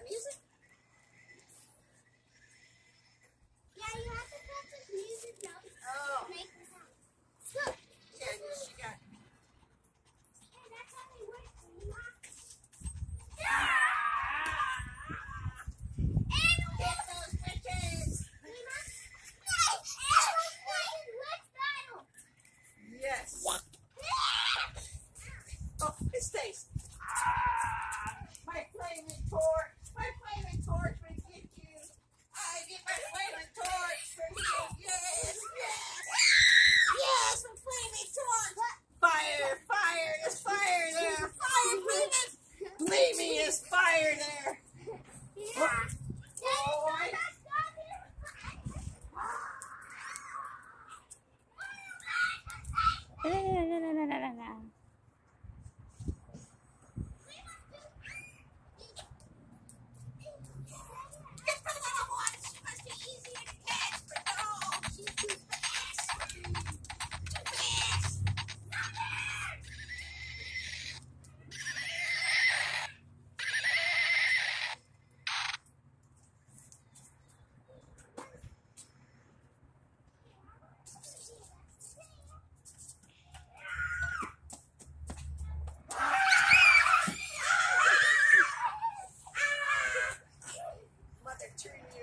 that music? Yeah, you have to music oh. to make sound. Look. Yeah, she got. Hey, that's how they work. Yeah! Yes. Oh, it stays. Ah, my flaming torch. Perfect.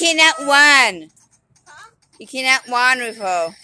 You cannot win. You cannot win with her.